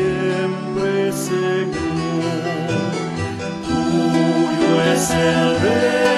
siempre, Señor. Tuyo es el rey.